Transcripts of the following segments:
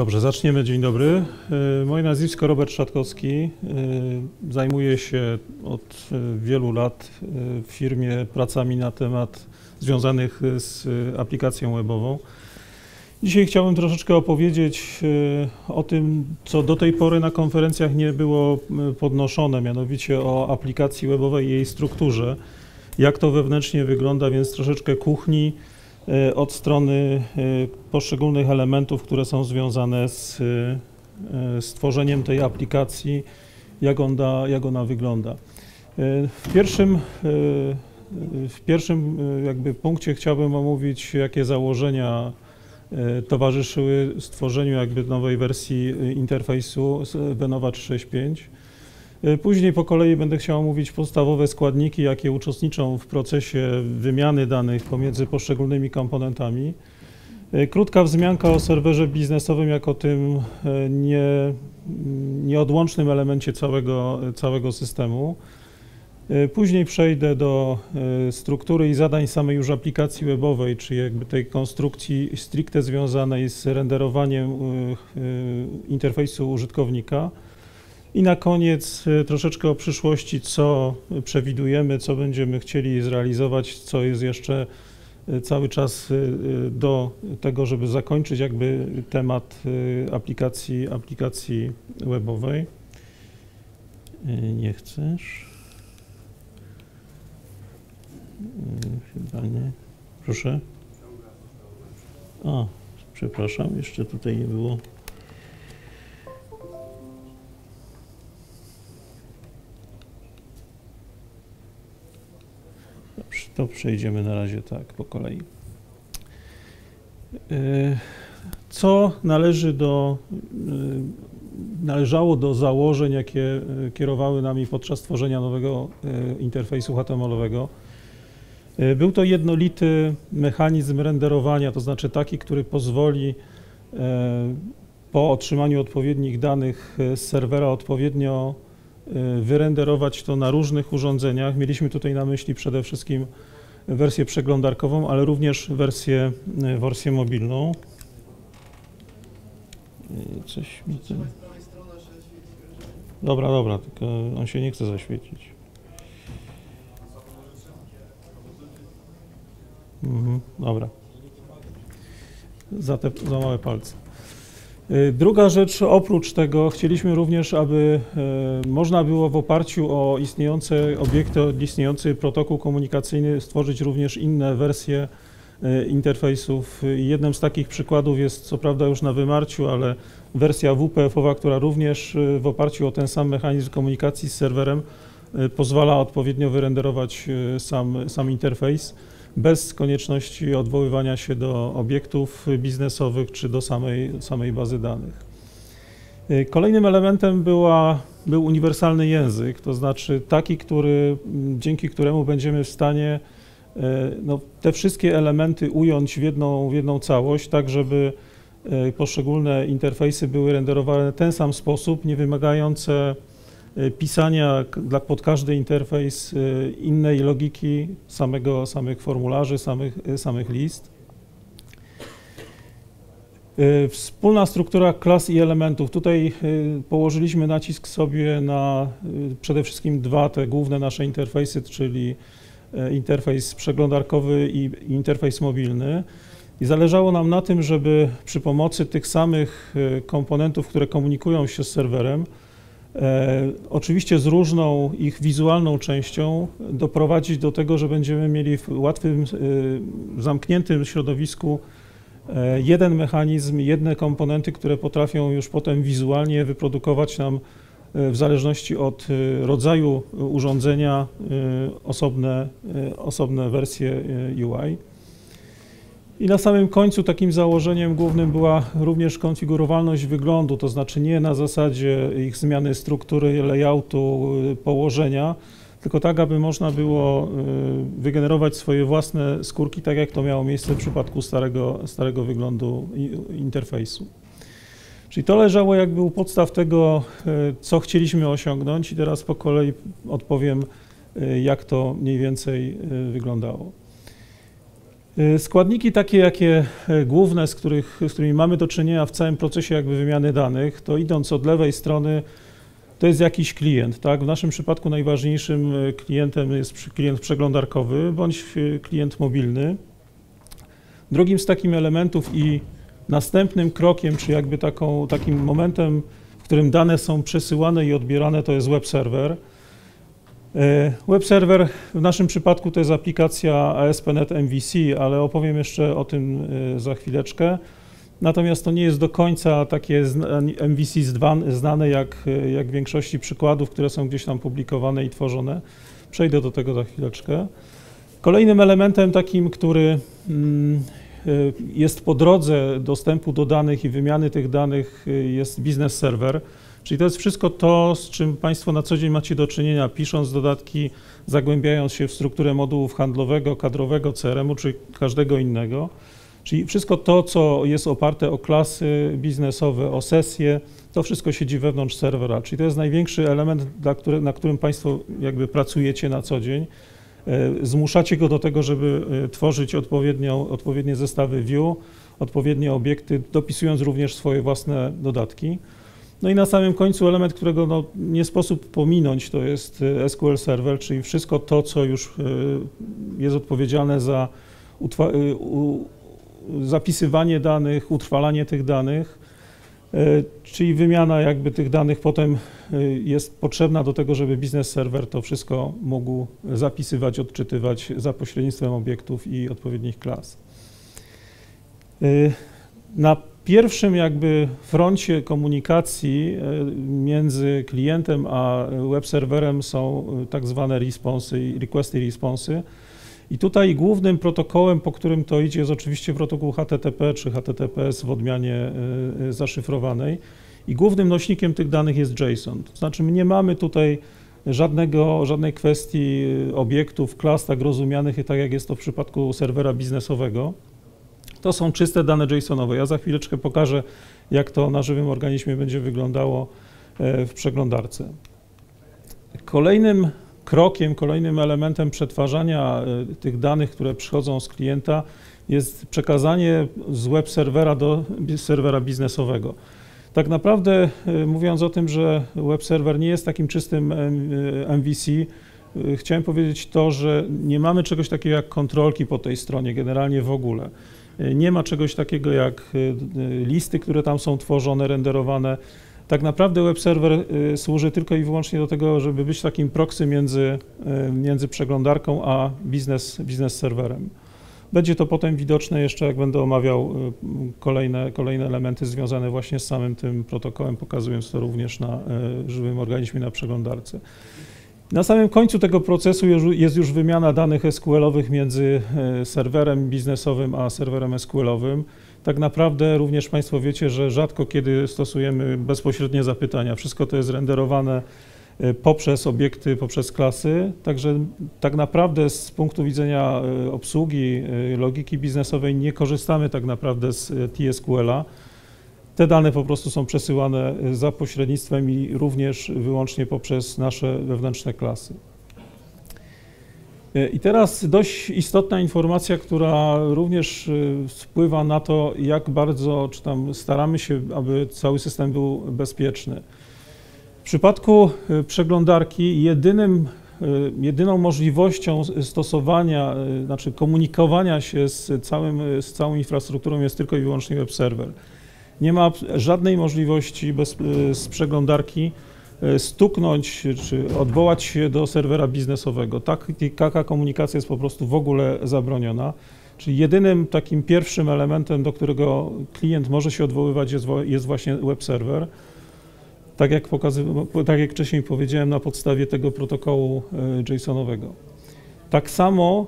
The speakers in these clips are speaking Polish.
Dobrze, zaczniemy. Dzień dobry. E, Moje nazwisko Robert Szatkowski. E, Zajmuję się od e, wielu lat w firmie pracami na temat związanych z aplikacją webową. Dzisiaj chciałbym troszeczkę opowiedzieć o tym, co do tej pory na konferencjach nie było podnoszone, mianowicie o aplikacji webowej i jej strukturze, jak to wewnętrznie wygląda, więc troszeczkę kuchni od strony e, poszczególnych elementów, które są związane z, e, z tworzeniem tej aplikacji, jak ona, jak ona wygląda. W pierwszym, w pierwszym jakby punkcie chciałbym omówić, jakie założenia towarzyszyły stworzeniu jakby nowej wersji interfejsu Venova 365. E, Później po kolei będę chciał omówić podstawowe składniki, jakie uczestniczą w procesie wymiany danych pomiędzy poszczególnymi komponentami. E, Krótka wzmianka o serwerze biznesowym jako tym e, nie, nieodłącznym elemencie całego, całego systemu. Później przejdę do struktury i zadań samej już aplikacji webowej, czyli jakby tej konstrukcji stricte związanej z renderowaniem interfejsu użytkownika. I na koniec e, troszeczkę o przyszłości, co przewidujemy, co będziemy chcieli zrealizować, co jest jeszcze e, cały czas e, do tego, żeby zakończyć jakby temat aplikacji, aplikacji webowej. Nie chcesz? Chyba nie. Proszę. A, przepraszam, jeszcze tutaj nie było. To przejdziemy na razie tak po kolei. E, Co należy do, e, należało do założeń, jakie e, kierowały nami podczas tworzenia nowego interfejsu HTML-owego? Był to jednolity mechanizm renderowania, to znaczy taki, który pozwoli po otrzymaniu odpowiednich danych z serwera odpowiednio wyrenderować to na różnych urządzeniach. Mieliśmy tutaj na myśli przede wszystkim wersję przeglądarkową, ale również wersję, e, wersję mobilną. E, Coś mi. Dobra, dobra, tylko on się nie chce zaświecić. Mhm, dobra. Za, te, za małe palce. Y, Druga rzecz, oprócz tego chcieliśmy również, aby e, można było w oparciu o istniejące obiekty, istniejący protokół komunikacyjny stworzyć również inne wersje e, interfejsów. Jednym z takich przykładów jest, co prawda już na wymarciu, ale wersja WPF-owa, która również w oparciu o ten sam mechanizm komunikacji z serwerem pozwala odpowiednio wyrenderować sam, sam interfejs bez konieczności odwoływania się do obiektów biznesowych czy do samej, samej bazy danych. Kolejnym elementem była, był uniwersalny język, to znaczy taki, który, dzięki któremu będziemy w stanie e, no, te wszystkie elementy ująć w jedną, w jedną całość, tak żeby e, poszczególne interfejsy były renderowane w ten sam sposób, nie wymagające pisania k- dla, pod każdy interfejs e, innej logiki samego, samych formularzy, samych, e, samych list. Wspólna struktura klas i elementów. Tutaj położyliśmy nacisk sobie na przede wszystkim dwa te główne nasze interfejsy, czyli interfejs przeglądarkowy i interfejs mobilny. I zależało nam na tym, żeby przy pomocy tych samych komponentów, które komunikują się z serwerem, e, oczywiście z różną ich wizualną częścią, doprowadzić do tego, że będziemy mieli w łatwym, e, zamkniętym środowisku e, jeden mechanizm, jedne komponenty, które potrafią już potem wizualnie wyprodukować nam w zależności od rodzaju urządzenia osobne, osobne wersje UI. I na samym końcu takim założeniem głównym była również konfigurowalność wyglądu, to znaczy nie na zasadzie ich zmiany struktury, layoutu, y, położenia, tylko tak, aby można było y, wygenerować swoje własne skórki, tak jak to miało miejsce w przypadku starego, starego wyglądu interfejsu. Czyli to leżało jakby u podstaw tego, y, co chcieliśmy osiągnąć i teraz po kolei odpowiem, jak to mniej więcej wyglądało. Y, Składniki takie, jakie e, główne, z, których, z którymi mamy do czynienia w całym procesie jakby wymiany danych, to idąc od lewej strony, to jest jakiś klient, tak? W naszym przypadku najważniejszym e, klientem jest klient przeglądarkowy bądź klient mobilny. Drugim z takich elementów i następnym krokiem, czy jakby taką, takim momentem, w którym dane są przesyłane i odbierane, to jest web server. E, Web server w naszym przypadku to jest aplikacja ASP.NET MVC, ale opowiem jeszcze o tym e, za chwileczkę. Natomiast to nie jest do końca takie MVC znane jak, e, jak w większości przykładów, które są gdzieś tam publikowane i tworzone. Przejdę do tego za chwileczkę. Kolejnym elementem takim, który mm, jest po drodze dostępu do danych i wymiany tych danych jest business server. Czyli to jest wszystko to, z czym Państwo na co dzień macie do czynienia, pisząc dodatki, zagłębiając się w strukturę modułów handlowego, kadrowego, CRM-u czy każdego innego. Czyli wszystko to, co jest oparte o klasy biznesowe, o sesje, to wszystko siedzi wewnątrz serwera. Czyli to jest największy element, który, na którym Państwo jakby pracujecie na co dzień. E, Zmuszacie go do tego, żeby e, tworzyć odpowiednie zestawy view, odpowiednie obiekty, dopisując również swoje własne dodatki. No i na samym końcu element, którego no, nie sposób pominąć, to jest e, SQL Server, czyli wszystko to, co już e, jest odpowiedzialne za u- zapisywanie danych, utrwalanie tych danych, czyli wymiana jakby tych danych potem jest potrzebna do tego, żeby business server to wszystko mógł zapisywać, odczytywać za pośrednictwem obiektów i odpowiednich klas. Na pierwszym jakby froncie komunikacji e, między klientem a web serwerem są e, tak zwane responsy, requesty i responsy. I tutaj głównym protokołem, po którym to idzie, jest oczywiście protokół HTTP czy HTTPS w odmianie e, zaszyfrowanej. I głównym nośnikiem tych danych jest JSON. To znaczy my nie mamy tutaj żadnego, żadnej kwestii obiektów, klas tak rozumianych, tak jak jest to w przypadku serwera biznesowego. To są czyste dane JSONowe. Ja za chwileczkę pokażę, jak to na żywym organizmie będzie wyglądało e, w przeglądarce. Kolejnym krokiem, kolejnym elementem przetwarzania e, tych danych, które przychodzą z klienta, jest przekazanie z web serwera do serwera biznesowego. Tak naprawdę e, mówiąc o tym, że web serwer nie jest takim czystym MVC, chciałem powiedzieć to, że nie mamy czegoś takiego jak kontrolki po tej stronie, generalnie w ogóle. E, Nie ma czegoś takiego jak e, listy, które tam są tworzone, renderowane. Tak naprawdę web serwer e, służy tylko i wyłącznie do tego, żeby być takim proxy między, między przeglądarką a biznes, biznes serwerem. Będzie to potem widoczne jeszcze, jak będę omawiał kolejne, kolejne elementy związane właśnie z samym tym protokołem, pokazując to również na żywym organizmie na przeglądarce. Na samym końcu tego procesu jest już wymiana danych SQL-owych między e, serwerem biznesowym a serwerem SQL-owym. Tak naprawdę również Państwo wiecie, że rzadko kiedy stosujemy bezpośrednie zapytania. Wszystko to jest renderowane e, poprzez obiekty, klasy. Także tak naprawdę z punktu widzenia e, obsługi, logiki biznesowej nie korzystamy tak naprawdę z TSQL-a. Te dane po prostu są przesyłane e, za pośrednictwem i również wyłącznie poprzez nasze wewnętrzne klasy. E, I teraz dość istotna informacja, która również e, wpływa na to, jak bardzo, czy tam staramy się, aby cały system był bezpieczny. W przypadku przeglądarki jedynym, jedyną możliwością stosowania, znaczy komunikowania się z, całym, z całą infrastrukturą jest tylko i wyłącznie web serwer. Nie ma żadnej możliwości bez, e, z przeglądarki e, stuknąć czy odwołać się do serwera biznesowego. Tak, taka komunikacja jest po prostu w ogóle zabroniona. Czyli jedynym takim pierwszym elementem, do którego klient może się odwoływać, jest, jest właśnie web serwer. Tak jak, tak jak wcześniej powiedziałem, na podstawie tego protokołu e, JSONowego. Tak samo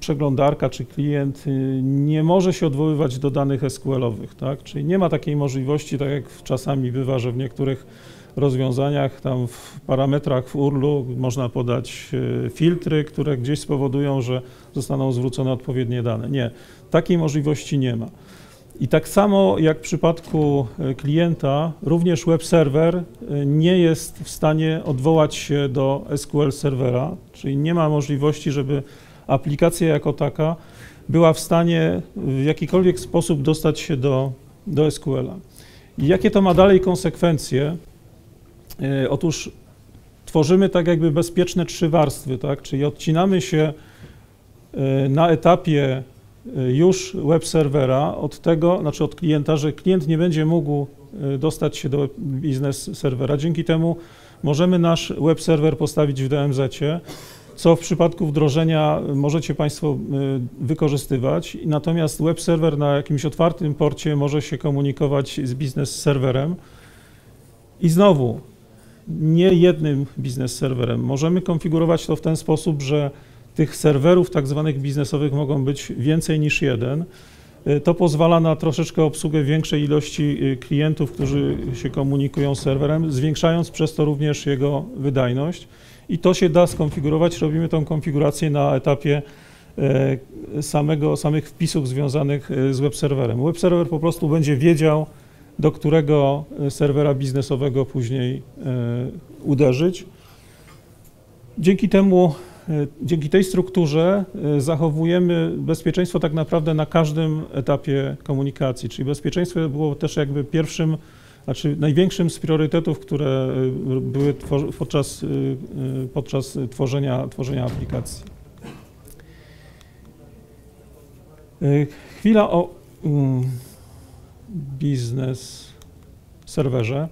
przeglądarka czy klient y, nie może się odwoływać do danych SQL-owych, tak? Czyli nie ma takiej możliwości, tak jak czasami bywa, że w niektórych rozwiązaniach, tam w parametrach w URL-u można podać y, filtry, które gdzieś spowodują, że zostaną zwrócone odpowiednie dane. Nie, takiej możliwości nie ma. I tak samo jak w przypadku y, klienta, również web serwer nie jest w stanie odwołać się do SQL serwera, czyli nie ma możliwości, żeby aplikacja jako taka była w stanie w jakikolwiek sposób dostać się do, do SQL-a. I jakie to ma dalej konsekwencje? E, otóż tworzymy tak jakby bezpieczne trzy warstwy, tak? czyli odcinamy się e, na etapie e, już web serwera od tego, znaczy od klienta, że klient nie będzie mógł dostać się do biznes serwera. Dzięki temu możemy nasz web serwer postawić w DMZ-cie, co w przypadku wdrożenia możecie Państwo wykorzystywać. Natomiast web serwer na jakimś otwartym porcie może się komunikować z biznes serwerem. I znowu, nie jednym biznes serwerem. Możemy konfigurować to w ten sposób, że tych serwerów tak zwanych biznesowych mogą być więcej niż jeden. Y, to pozwala na troszeczkę obsługę większej ilości y, klientów, którzy się komunikują z serwerem, zwiększając przez to również jego wydajność. I to się da skonfigurować. Robimy tą konfigurację na etapie y, samego, samych wpisów związanych z web serwerem. Web serwer po prostu będzie wiedział, do którego e, serwera biznesowego później e, uderzyć. Dzięki temu, e, dzięki tej strukturze zachowujemy bezpieczeństwo tak naprawdę na każdym etapie komunikacji, czyli bezpieczeństwo było też jakby pierwszym, znaczy największym z priorytetów, które były podczas, podczas tworzenia, tworzenia aplikacji. Chwila o mm, biznes serwerze.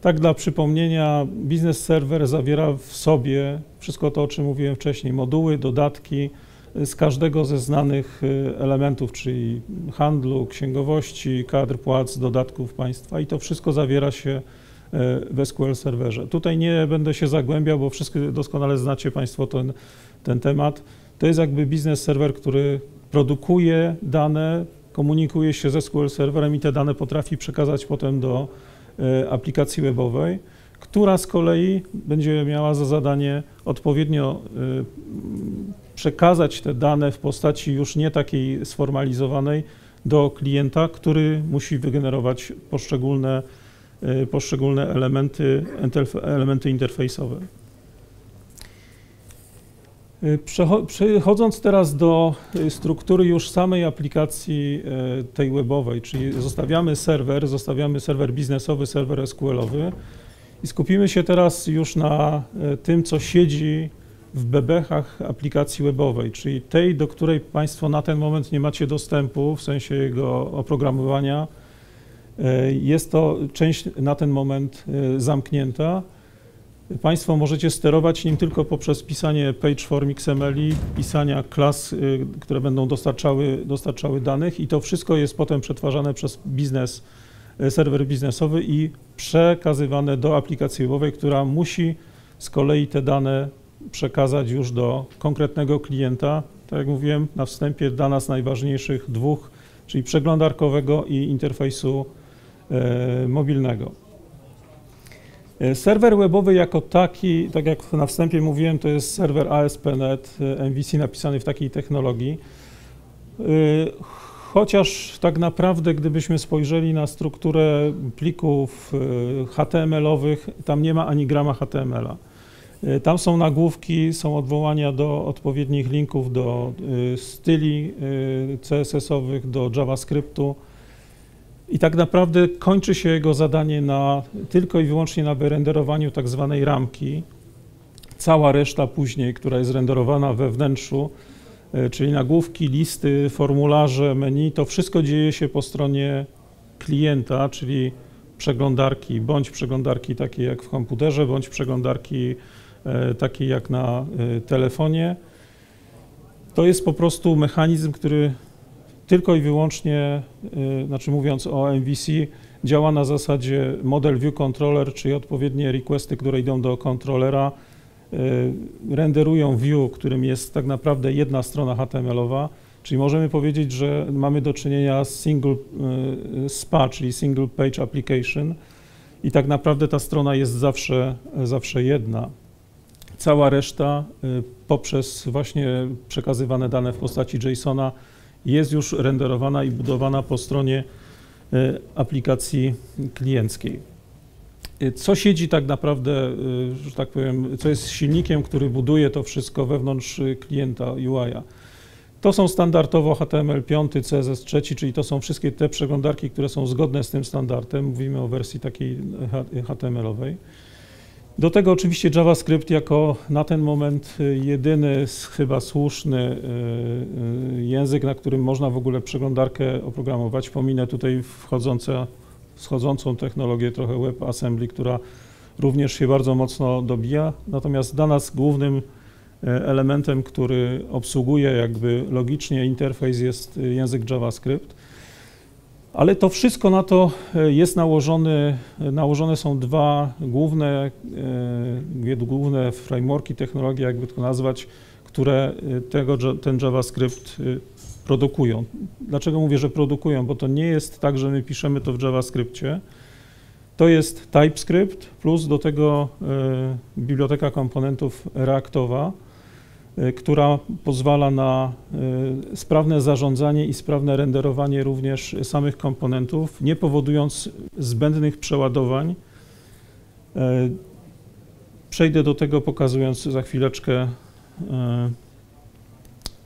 Tak dla przypomnienia, biznes serwer zawiera w sobie wszystko to, o czym mówiłem wcześniej, moduły, dodatki z każdego ze znanych y, elementów, czyli handlu, księgowości, kadr płac, dodatków państwa i to wszystko zawiera się y, w SQL serwerze. Tutaj nie będę się zagłębiał, bo wszystko doskonale znacie Państwo ten, ten temat. To jest jakby biznes serwer, który produkuje dane, komunikuje się ze SQL serwerem i te dane potrafi przekazać potem do e, aplikacji webowej, która z kolei będzie miała za zadanie odpowiednio e, przekazać te dane w postaci już nie takiej sformalizowanej do klienta, który musi wygenerować poszczególne, e, poszczególne elementy, elementy interfejsowe. Przechodząc teraz do y, struktury już samej aplikacji y, tej webowej, czyli zostawiamy serwer, zostawiamy serwer biznesowy, serwer SQL-owy i skupimy się teraz już na y, tym, co siedzi w bebechach aplikacji webowej, czyli tej, do której Państwo na ten moment nie macie dostępu, w sensie jego oprogramowania. Jest to część na ten moment zamknięta. Państwo możecie sterować nim tylko poprzez pisanie pageform XML, pisania klas, y, które będą dostarczały, dostarczały danych i to wszystko jest potem przetwarzane przez biznes, serwer biznesowy i przekazywane do aplikacji webowej, która musi z kolei te dane przekazać już do konkretnego klienta. Tak jak mówiłem na wstępie, dla nas najważniejszych dwóch, czyli przeglądarkowego i interfejsu y, mobilnego. E, serwer webowy jako taki, tak jak na wstępie mówiłem, to jest serwer ASP.NET e, MVC napisany w takiej technologii. E, chociaż tak naprawdę, gdybyśmy spojrzeli na strukturę plików HTML-owych, tam nie ma ani grama HTML-a. Tam są nagłówki, są odwołania do odpowiednich linków, do styli CSS-owych, do JavaScriptu. I tak naprawdę kończy się jego zadanie na, tylko i wyłącznie na wyrenderowaniu tak zwanej ramki. Cała reszta później, która jest renderowana we wnętrzu, czyli nagłówki, listy, formularze, menu, to wszystko dzieje się po stronie klienta, czyli przeglądarki, bądź przeglądarki takiej jak w komputerze, bądź przeglądarki takiej jak na e, telefonie. To jest po prostu mechanizm, który tylko i wyłącznie, y, znaczy mówiąc o MVC, działa na zasadzie model view controller, czyli odpowiednie requesty, które idą do kontrolera, renderują view, którym jest tak naprawdę jedna strona HTML-owa, czyli możemy powiedzieć, że mamy do czynienia z single SPA, czyli single page application i tak naprawdę ta strona jest zawsze, zawsze jedna. Cała reszta poprzez właśnie przekazywane dane w postaci JSON-a jest już renderowana i budowana po stronie e, aplikacji klienckiej. E, co siedzi tak naprawdę, że tak powiem, co jest silnikiem, który buduje to wszystko wewnątrz klienta UI-a? To są standardowo HTML5, CSS3, czyli to są wszystkie te przeglądarki, które są zgodne z tym standardem. Mówimy o wersji takiej HTML-owej. Do tego oczywiście JavaScript jako na ten moment jedyny chyba słuszny y, y, język, na którym można w ogóle przeglądarkę oprogramować. Pominę tutaj wchodzące, wschodzącą technologię trochę WebAssembly, która również się bardzo mocno dobija. Natomiast dla nas głównym elementem, który obsługuje jakby logicznie interfejs jest język JavaScript. Ale to wszystko na to e, jest nałożone, nałożone są dwa główne, dwie główne frameworki, technologie, jakby to nazwać, które e, tego, ten JavaScript produkują. Dlaczego mówię, że produkują? Bo to nie jest tak, że my piszemy to w JavaScriptie, to jest TypeScript plus do tego e, biblioteka komponentów reaktowa, e, która pozwala na e, sprawne zarządzanie i sprawne renderowanie również samych komponentów, nie powodując zbędnych przeładowań. Przejdę do tego pokazując za chwileczkę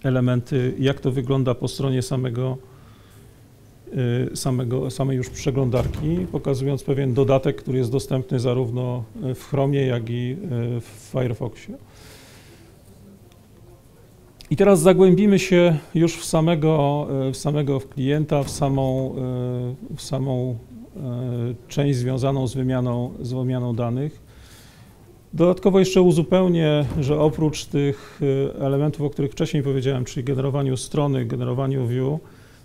elementy, jak to wygląda po stronie samego Y, samego, samej już przeglądarki, pokazując pewien dodatek, który jest dostępny zarówno w Chromie, jak i y, w Firefoxie. I teraz zagłębimy się już w samego, y, w samego klienta, w samą, w samą część związaną z wymianą, z wymianą danych. Dodatkowo jeszcze uzupełnię, że oprócz tych elementów, o których wcześniej powiedziałem, czyli generowaniu strony, generowaniu view,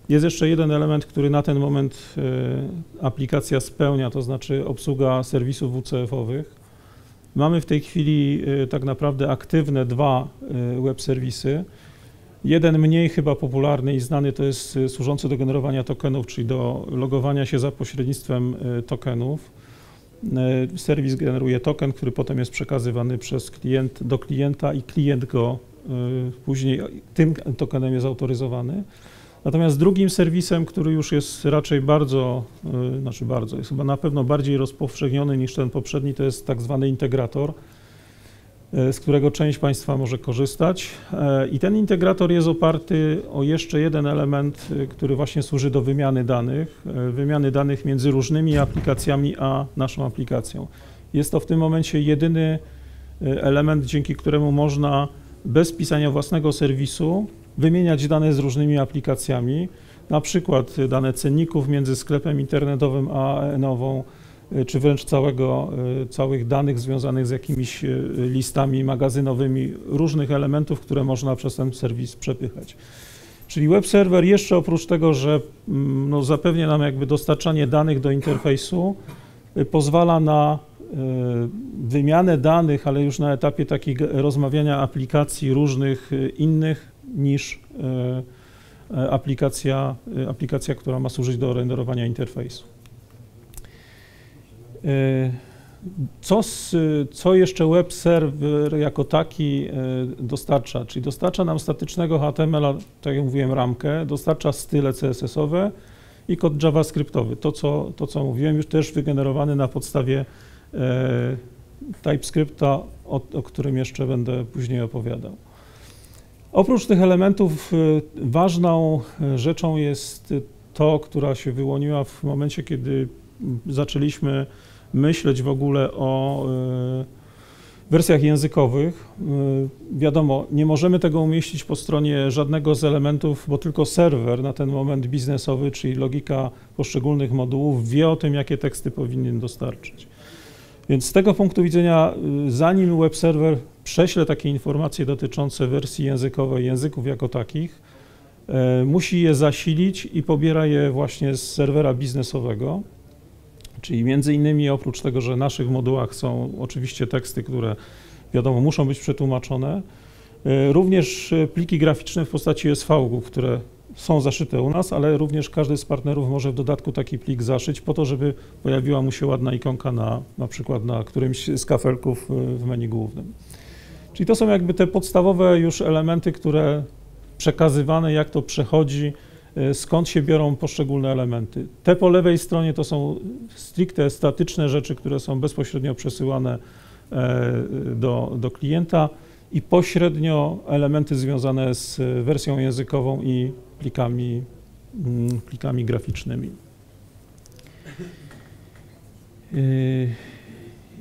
jest jeszcze jeden element, który na ten moment e, aplikacja spełnia, to znaczy obsługa serwisów WCF-owych. Mamy w tej chwili e, tak naprawdę aktywne dwa e, web serwisy. Jeden mniej chyba popularny i znany to jest służący do generowania tokenów, czyli do logowania się za pośrednictwem tokenów. Serwis generuje token, który potem jest przekazywany przez klient do klienta i klient go później tym tokenem jest autoryzowany. Natomiast drugim serwisem, który już jest raczej bardzo, y, znaczy bardzo, jest chyba na pewno bardziej rozpowszechniony niż ten poprzedni, to jest tak zwany integrator, y, z którego część Państwa może korzystać. Y, I ten integrator jest oparty o jeszcze jeden element, który właśnie służy do wymiany danych, wymiany danych między różnymi aplikacjami a naszą aplikacją. Jest to w tym momencie jedyny element, dzięki któremu można bez pisania własnego serwisu wymieniać dane z różnymi aplikacjami, na przykład dane cenników między sklepem internetowym a EN-ową, y, czy wręcz całego, y, całych danych związanych z jakimiś y, listami magazynowymi, różnych elementów, które można przez ten serwis przepychać. Czyli web server jeszcze oprócz tego, że mm, no, zapewnia nam jakby dostarczanie danych do interfejsu, pozwala na wymianę danych, ale już na etapie takiego rozmawiania aplikacji różnych innych niż e, e, aplikacja, e, aplikacja, która ma służyć do renderowania interfejsu. Co, z, co jeszcze web server jako taki dostarcza? Czyli dostarcza nam statycznego HTML, tak jak mówiłem, ramkę, dostarcza style CSS-owe i kod JavaScriptowy. To co, to, co mówiłem, już też wygenerowany na podstawie TypeScripta, o, o którym jeszcze będę później opowiadał. Oprócz tych elementów y, ważną y, rzeczą jest to, która się wyłoniła w momencie, kiedy zaczęliśmy myśleć w ogóle o y, wersjach językowych. Wiadomo, nie możemy tego umieścić po stronie żadnego z elementów, bo tylko serwer na ten moment biznesowy, czyli logika poszczególnych modułów wie o tym, jakie teksty powinien dostarczyć. Więc z tego punktu widzenia, zanim web server prześle takie informacje dotyczące wersji językowej, języków jako takich, e, musi je zasilić i pobiera je właśnie z serwera biznesowego. Czyli między innymi oprócz tego, że w naszych modułach są oczywiście teksty, które wiadomo muszą być przetłumaczone, e, również pliki graficzne w postaci SV, które są zaszyte u nas, ale również każdy z partnerów może w dodatku taki plik zaszyć po to, żeby pojawiła mu się ładna ikonka na, na przykład na którymś z kafelków e, w menu głównym. Czyli to są jakby te podstawowe już elementy, które przekazywane, jak to przechodzi, e, skąd się biorą poszczególne elementy. Te po lewej stronie to są stricte statyczne rzeczy, które są bezpośrednio przesyłane e, do, do klienta i pośrednio elementy związane z wersją językową i plikami, mm, plikami graficznymi. Yy,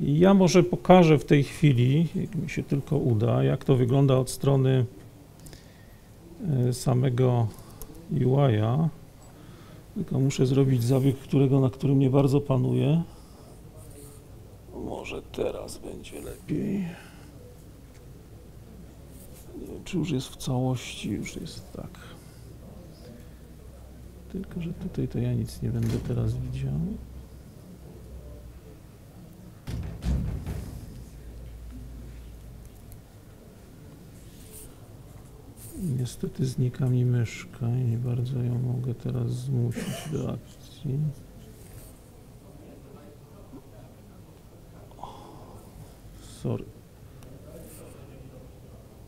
ja może pokażę w tej chwili, jak mi się tylko uda, jak to wygląda od strony yy, samego UI-a. Tylko muszę zrobić zabieg, którego, na którym nie bardzo panuję. Może teraz będzie lepiej. Nie wiem, czy już jest w całości, już jest tak. Tylko, że tutaj to ja nic nie będę teraz widział. Niestety znika mi myszka i nie bardzo ją mogę teraz zmusić do akcji. Sorry.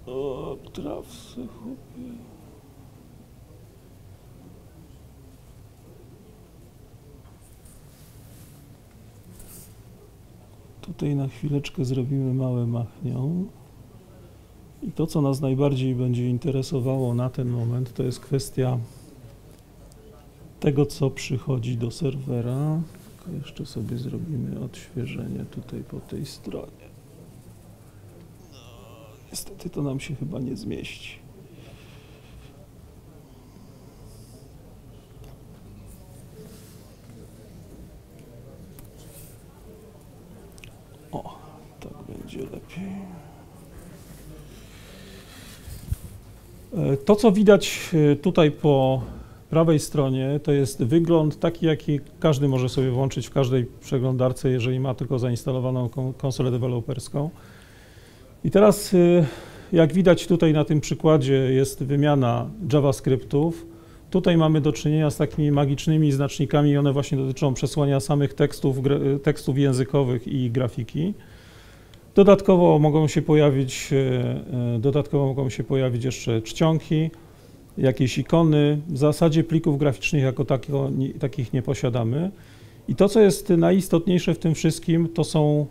O, trafsy, chłopie. Tutaj na chwileczkę zrobimy małe machnią. I to, co nas najbardziej będzie interesowało na ten moment, to jest kwestia tego, co przychodzi do serwera. Tylko jeszcze sobie zrobimy odświeżenie tutaj po tej stronie. No, niestety to nam się chyba nie zmieści. O, tak będzie lepiej. E, To, co widać e, tutaj po prawej stronie, to jest wygląd taki, jaki każdy może sobie włączyć w każdej przeglądarce, jeżeli ma tylko zainstalowaną kon- konsolę deweloperską. I teraz, e, jak widać tutaj na tym przykładzie, jest wymiana JavaScriptów. Tutaj mamy do czynienia z takimi magicznymi znacznikami one właśnie dotyczą przesłania samych tekstów, tekstów językowych i grafiki. Dodatkowo mogą się pojawić, e, e, dodatkowo mogą się pojawić jeszcze czcionki, jakieś ikony. W zasadzie plików graficznych jako nie, takich nie posiadamy. I to, co jest najistotniejsze w tym wszystkim, to są,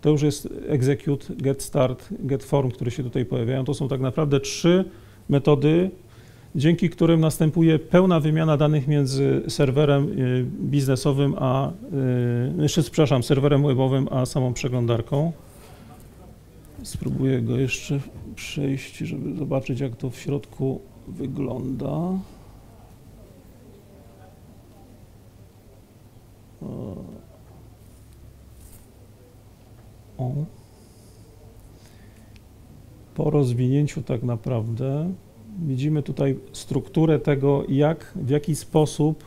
to już jest execute, get start, get form, które się tutaj pojawiają. To są tak naprawdę trzy metody, dzięki którym następuje pełna wymiana danych między serwerem y, biznesowym a, y, jeszcze, przepraszam, serwerem webowym a samą przeglądarką. Spróbuję go jeszcze przejść, żeby zobaczyć, jak to w środku wygląda. O. Po rozwinięciu tak naprawdę widzimy tutaj strukturę tego, jak, w jaki sposób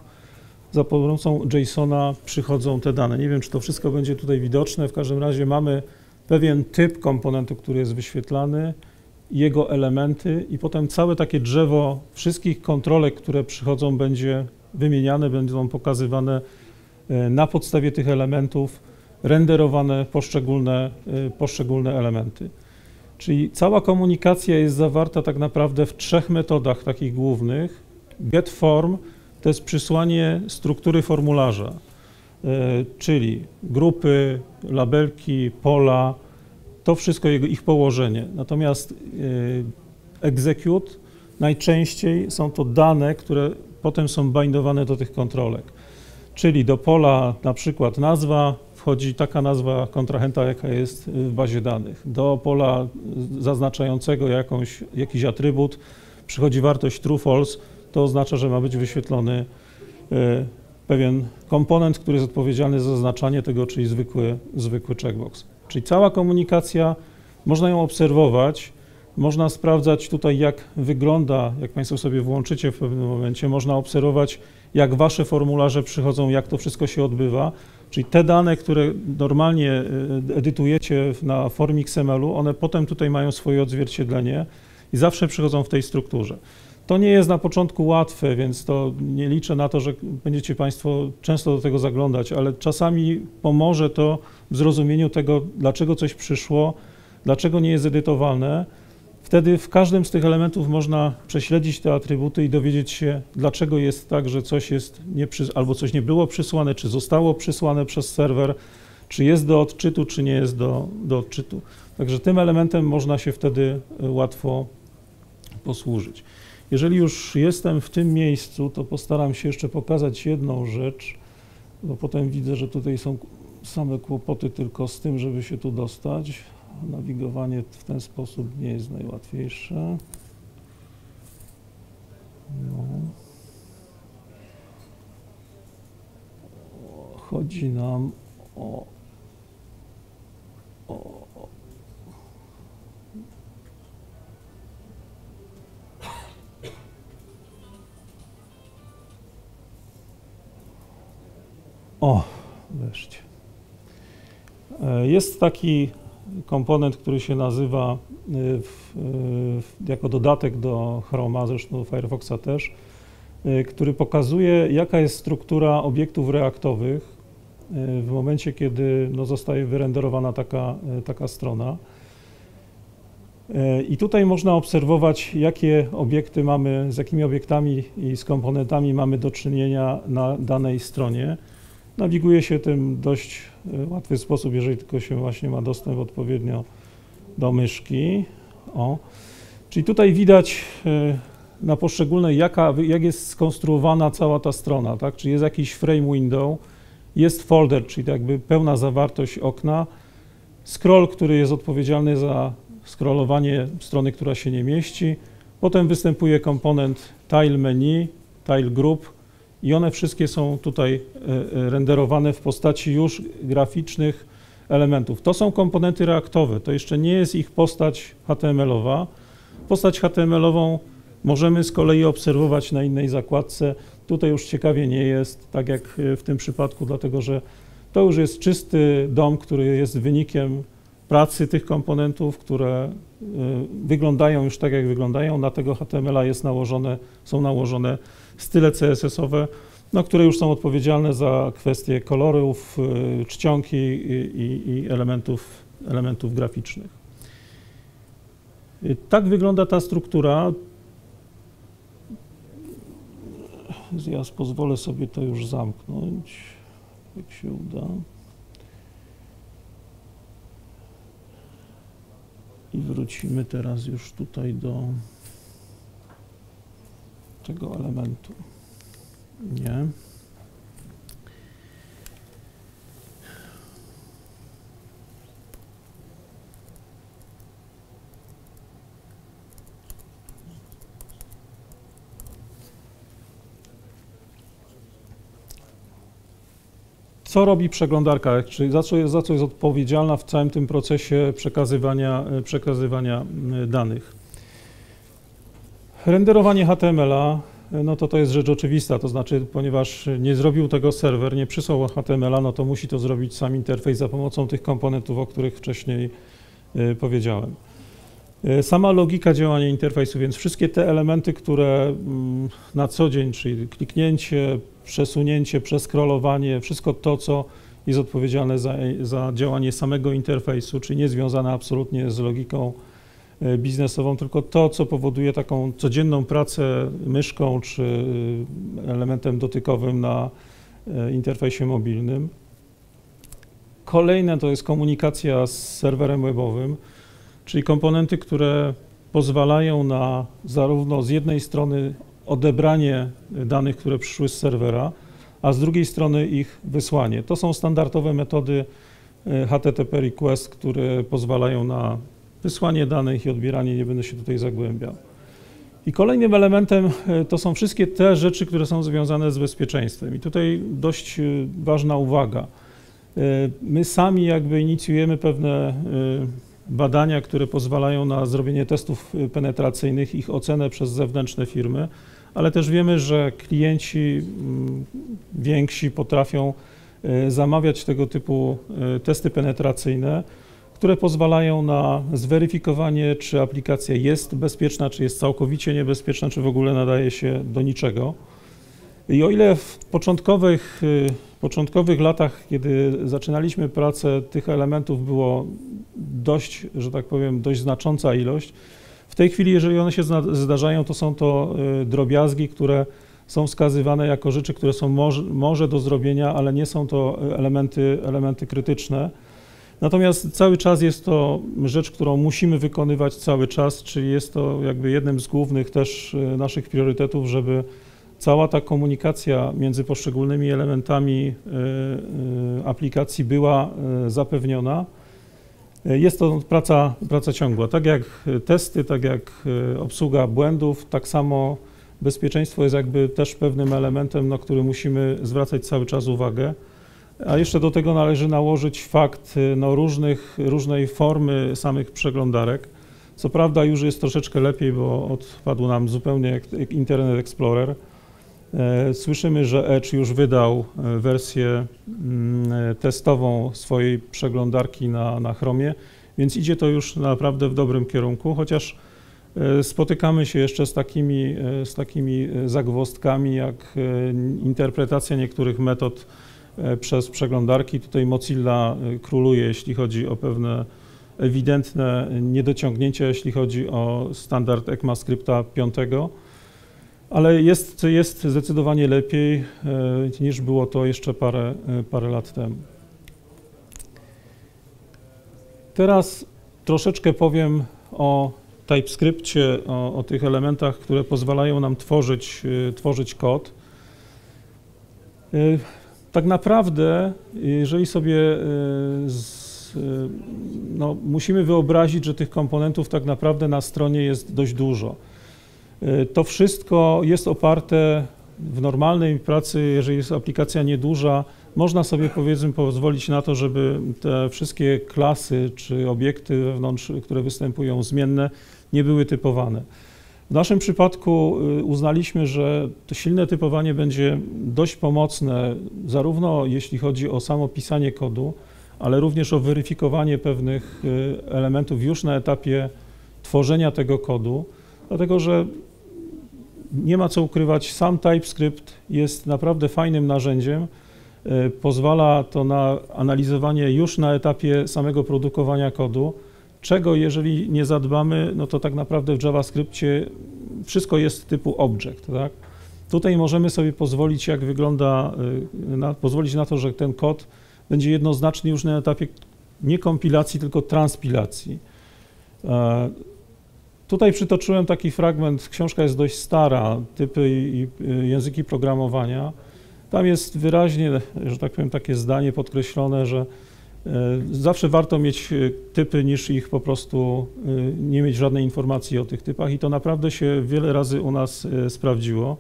za pomocą JSON-a przychodzą te dane. Nie wiem, czy to wszystko będzie tutaj widoczne. W każdym razie mamy pewien typ komponentu, który jest wyświetlany, jego elementy i potem całe takie drzewo wszystkich kontrolek, które przychodzą, będzie wymieniane, będą pokazywane e, na podstawie tych elementów, renderowane poszczególne, e, poszczególne elementy. Czyli cała komunikacja jest zawarta tak naprawdę w trzech metodach takich głównych. Get form to jest przysłanie struktury formularza, czyli grupy, labelki, pola, to wszystko jego, ich położenie. Natomiast e, execute najczęściej są to dane, które potem są bindowane do tych kontrolek. Czyli do pola na przykład nazwa wchodzi taka nazwa kontrahenta, jaka jest w bazie danych. Do pola zaznaczającego jakąś, jakiś atrybut przychodzi wartość true, false, to oznacza, że ma być wyświetlony e, pewien komponent, który jest odpowiedzialny za zaznaczanie tego, czyli zwykły, zwykły checkbox. Czyli cała komunikacja, można ją obserwować, można sprawdzać tutaj, jak wygląda, jak Państwo sobie włączycie w pewnym momencie, można obserwować, jak Wasze formularze przychodzą, jak to wszystko się odbywa. Czyli te dane, które normalnie e, edytujecie na formie XML-u, one potem tutaj mają swoje odzwierciedlenie i zawsze przychodzą w tej strukturze. To nie jest na początku łatwe, więc to nie liczę na to, że będziecie Państwo często do tego zaglądać, ale czasami pomoże to w zrozumieniu tego, dlaczego coś przyszło, dlaczego nie jest edytowalne. Wtedy w każdym z tych elementów można prześledzić te atrybuty i dowiedzieć się, dlaczego jest tak, że coś jest nie przy, albo coś nie było przysłane, czy zostało przysłane przez serwer, czy jest do odczytu, czy nie jest do, do odczytu. Także tym elementem można się wtedy łatwo posłużyć. Jeżeli już jestem w tym miejscu, to postaram się jeszcze pokazać jedną rzecz, bo potem widzę, że tutaj są same kłopoty tylko z tym, żeby się tu dostać. Nawigowanie w ten sposób nie jest najłatwiejsze. No. Chodzi nam o, o O, wreszcie. E, jest taki komponent, który się nazywa e, w, w, jako dodatek do Chroma, zresztą do Firefoxa też, e, który pokazuje, jaka jest struktura obiektów reaktowych w momencie, kiedy no, zostaje wyrenderowana taka, taka strona. I tutaj można obserwować, jakie obiekty mamy, z jakimi obiektami i z komponentami mamy do czynienia na danej stronie. Nawiguje się tym dość e, łatwy sposób, jeżeli tylko się właśnie ma dostęp odpowiednio do myszki. O. Czyli tutaj widać e, na poszczególne, jaka, jak jest skonstruowana cała ta strona, tak? Czy jest jakiś frame window, jest folder, czyli jakby pełna zawartość okna, scroll, który jest odpowiedzialny za scrollowanie strony, która się nie mieści, potem występuje komponent tile menu, tile group, i one wszystkie są tutaj e, e, renderowane w postaci już graficznych elementów. To są komponenty reaktowe, to jeszcze nie jest ich postać HTML-owa. Postać HTML-ową możemy z kolei obserwować na innej zakładce. Tutaj już ciekawie nie jest, tak jak w tym przypadku, dlatego że to już jest czysty dom, który jest wynikiem pracy tych komponentów, które e, wyglądają już tak, jak wyglądają. Na tego HTML-a jest nałożone, są nałożone style CSS-owe, no, które już są odpowiedzialne za kwestie kolorów, y, czcionki i, i, elementów, elementów graficznych. Y, tak wygląda ta struktura. Ja pozwolę sobie to już zamknąć, jak się uda. I wrócimy teraz już tutaj do tego elementu. Nie. Co robi przeglądarka, czyli za co, jest, za co jest odpowiedzialna w całym tym procesie przekazywania, przekazywania y, danych? Renderowanie HTML-a, no to to jest rzecz oczywista, to znaczy, ponieważ nie zrobił tego serwer, nie przysłał HTML-a, no to musi to zrobić sam interfejs za pomocą tych komponentów, o których wcześniej y, powiedziałem. Y, sama logika działania interfejsu, więc wszystkie te elementy, które mm, na co dzień, czyli kliknięcie, przesunięcie, przeskrolowanie, wszystko to, co jest odpowiedzialne za, za działanie samego interfejsu, czyli nie związane absolutnie z logiką biznesową, tylko to, co powoduje taką codzienną pracę myszką czy e, elementem dotykowym na e, interfejsie mobilnym. Kolejne to jest komunikacja z serwerem webowym, czyli komponenty, które pozwalają na zarówno z jednej strony odebranie danych, które przyszły z serwera, a z drugiej strony ich wysłanie. To są standardowe metody HTTP request, które pozwalają na wysłanie danych i odbieranie, nie będę się tutaj zagłębiał. I kolejnym elementem e, to są wszystkie te rzeczy, które są związane z bezpieczeństwem. I tutaj dość e, ważna uwaga. E, my sami jakby inicjujemy pewne badania, które pozwalają na zrobienie testów penetracyjnych, ich ocenę przez zewnętrzne firmy, ale też wiemy, że klienci mm, więksi potrafią zamawiać tego typu testy penetracyjne które pozwalają na zweryfikowanie, czy aplikacja jest bezpieczna, czy jest całkowicie niebezpieczna, czy w ogóle nadaje się do niczego. I o ile w początkowych, y, początkowych latach, kiedy zaczynaliśmy pracę, tych elementów było dość, że tak powiem, dość znacząca ilość, w tej chwili, jeżeli one się zdarzają, to są to y, drobiazgi, które są wskazywane jako rzeczy, które są może, może do zrobienia, ale nie są to elementy, elementy krytyczne. Natomiast cały czas jest to rzecz, którą musimy wykonywać cały czas, czyli jest to jakby jednym z głównych też e, naszych priorytetów, żeby cała ta komunikacja między poszczególnymi elementami e, e, aplikacji była zapewniona. Jest to praca, praca ciągła. Tak jak testy, tak jak obsługa błędów, tak samo bezpieczeństwo jest jakby też pewnym elementem, na który musimy zwracać cały czas uwagę. A jeszcze do tego należy nałożyć fakt no, różnych, różnej formy samych przeglądarek. Co prawda już jest troszeczkę lepiej, bo odpadł nam zupełnie Internet Explorer. E, słyszymy, że Edge już wydał e, wersję mm, testową swojej przeglądarki na, na Chromie, więc idzie to już naprawdę w dobrym kierunku, chociaż e, spotykamy się jeszcze z takimi, z takimi zagwozdkami, jak interpretacja niektórych metod E, przez przeglądarki. Tutaj Mozilla e, króluje, jeśli chodzi o pewne ewidentne niedociągnięcia, jeśli chodzi o standard ECMAScripta 5, ale jest, jest zdecydowanie lepiej e, niż było to jeszcze parę, parę lat temu. Teraz troszeczkę powiem o TypeScriptie, o, o tych elementach, które pozwalają nam tworzyć, tworzyć kod. Tak naprawdę, jeżeli sobie e, z, e, no, musimy wyobrazić, że tych komponentów tak naprawdę na stronie jest dość dużo. E, to wszystko jest oparte w normalnej pracy, jeżeli jest aplikacja nieduża, można sobie powiedzmy pozwolić na to, żeby te wszystkie klasy czy obiekty wewnątrz, które występują zmienne, nie były typowane. W naszym przypadku y, uznaliśmy, że to silne typowanie będzie dość pomocne, zarówno jeśli chodzi o samo pisanie kodu, ale również o weryfikowanie pewnych y, elementów już na etapie tworzenia tego kodu, dlatego że nie ma co ukrywać, sam TypeScript jest naprawdę fajnym narzędziem. Y, pozwala to na analizowanie już na etapie samego produkowania kodu czego jeżeli nie zadbamy, no to tak naprawdę w JavaScriptie wszystko jest typu object, tak? Tutaj możemy sobie pozwolić, jak wygląda, y, na, pozwolić na to, że ten kod będzie jednoznaczny już na etapie nie kompilacji, tylko transpilacji. E, tutaj przytoczyłem taki fragment, książka jest dość stara, typy i y, języki programowania. Tam jest wyraźnie, że tak powiem, takie zdanie podkreślone, że zawsze warto mieć e, typy, niż ich po prostu e, nie mieć żadnej informacji o tych typach i to naprawdę się wiele razy u nas sprawdziło.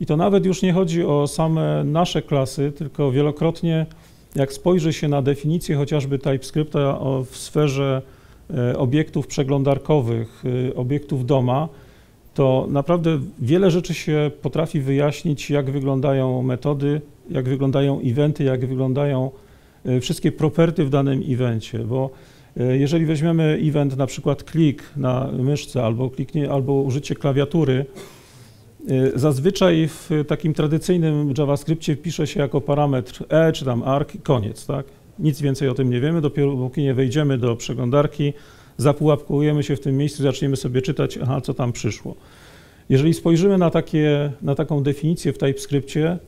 I to nawet już nie chodzi o same nasze klasy, tylko wielokrotnie, jak spojrzy się na definicję chociażby TypeScripta w sferze obiektów przeglądarkowych, obiektów doma, to naprawdę wiele rzeczy się potrafi wyjaśnić, jak wyglądają metody, jak wyglądają eventy, jak wyglądają E, wszystkie property w danym evencie, bo e, jeżeli weźmiemy event na przykład klik na myszce albo, kliknie, albo użycie klawiatury, e, zazwyczaj w takim tradycyjnym JavaScriptie pisze się jako parametr e czy tam arc i koniec, tak? Nic więcej o tym nie wiemy, dopiero póki nie wejdziemy do przeglądarki, zapułapkujemy się w tym miejscu, zaczniemy sobie czytać, aha, co tam przyszło. Jeżeli spojrzymy na, takie, na taką definicję w TypeScriptie, e,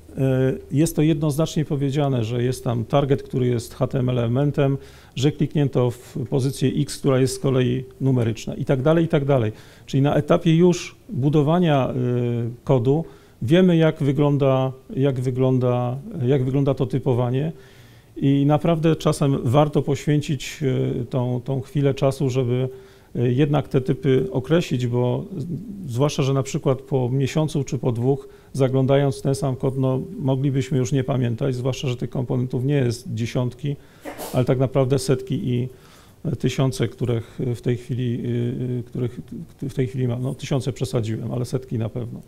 jest to jednoznacznie powiedziane, że jest tam target, który jest HTML elementem, że kliknięto w pozycję X, która jest z kolei numeryczna i tak dalej, i tak dalej. Czyli na etapie już budowania e, kodu wiemy, jak wygląda, jak wygląda, jak wygląda to typowanie i naprawdę czasem warto poświęcić e, tą, tą chwilę czasu, żeby jednak te typy określić, bo zwłaszcza, że na przykład po miesiącu czy po dwóch, zaglądając w ten sam kod, no, moglibyśmy już nie pamiętać, zwłaszcza, że tych komponentów nie jest dziesiątki, ale tak naprawdę setki i tysiące, których w tej chwili, y, których w tej chwili mam, no tysiące przesadziłem, ale setki na pewno.